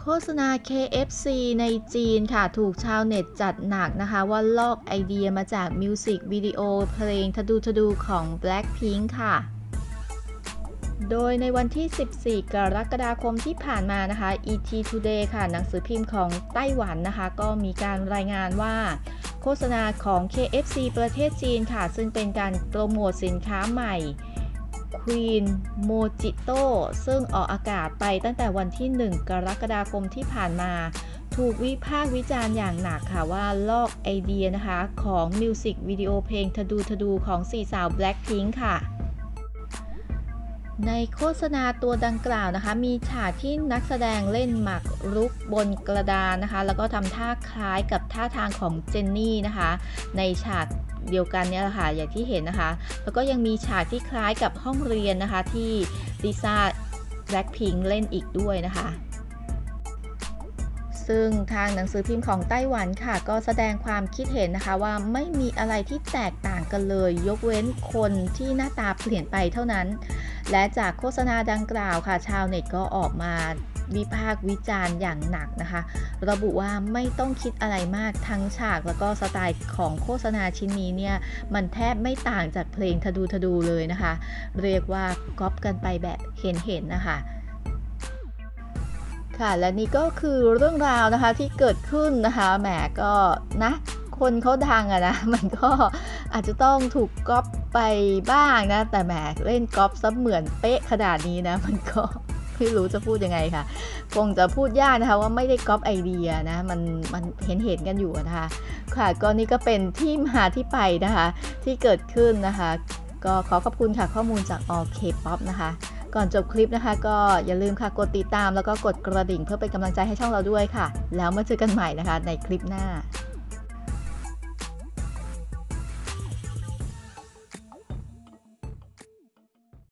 โฆษณา KFC ในจีนค่ะ ถูกชาวเน็ตจัดหนักนะคะ ว่าลอกไอเดียมาจากมิวสิกวิดีโอเพลงทะดูทะดูของ Blackpink ค่ะโดยในวันที่ 14 กรกฎาคมที่ผ่านมานะคะ ET Today ค่ะ หนังสือพิมพ์ของไต้หวันนะคะ ก็มีการรายงานว่า โฆษณาของ KFC ประเทศจีนค่ะ ซึ่งเป็นการโปรโมทสินค้าใหม่ Queen Mojito ซึ่งออกอากาศไปตั้งแต่วันที่ 1 กรกฎาคมที่ผ่านมา ถูกวิพากษ์วิจารณ์อย่างหนักค่ะว่าลอกไอเดียนะคะของมิวสิกวิดีโอเพลงทะดูทะดูของสี่สาว Blackpink ค่ะในโฆษณาตัวดังกล่าวนะคะ มีฉากที่นักแสดงเล่นหมากรุกบนกระดานนะคะ แล้วก็ทำท่าคล้ายกับท่าทางของเจนนี่นะคะ ในฉาก เดียวกันเนี่ยแหละค่ะอย่างที่เห็นนะคะ แล้วก็ยังมีฉากที่คล้ายกับห้องเรียนนะคะที่ลิซ่าแบล็คพิงเล่นอีกด้วยนะคะ ซึ่งทางหนังสือพิมพ์ของไต้หวันค่ะ ก็แสดงความคิดเห็นนะคะว่าไม่มีอะไรที่แตกต่างกันเลย ยกเว้นคนที่หน้าตาเปลี่ยนไปเท่านั้น และจากโฆษณาดังกล่าวค่ะ ชาวเน็ตก็ออกมาวิพากษ์วิจารณ์อย่างหนักนะคะ ระบุว่าไม่ต้องคิดอะไรมากทั้งฉากแล้วก็สไตล์ของโฆษณาชิ้นนี้เนี่ย มันแทบไม่ต่างจากเพลงทะดูทะดูเลยนะคะ เรียกว่าก๊อปกันไปแบบเห็นๆนะคะ ค่ะและนี่ก็คือเรื่องราวนะคะที่เกิดขึ้นนะคะแหมก็นะคนเขาดังอะนะมันก็อาจจะต้องถูกก๊อปไปบ้างนะ แต่แหมเล่นก๊อปซะเหมือนเป๊ะขนาดนี้นะ มันก็ไม่รู้จะพูดยังไงค่ะ คงจะพูดยากนะคะว่าไม่ได้ก๊อปไอเดียนะ มันมันเห็นเห็นกันอยู่นะคะ ค่ะก็นี่ก็เป็นที่มาที่ไปนะคะ ที่เกิดขึ้นนะคะ ก็ขอขอบคุณค่ะข้อมูลจาก All K-pop นะคะ ก่อนจบคลิปนะคะ ก็อย่าลืมค่ะกดติดตามแล้วก็กดกระดิ่งเพื่อเป็นกำลังใจให้ช่องเราด้วยค่ะ แล้วมาเจอกันใหม่นะคะ ในคลิปหน้า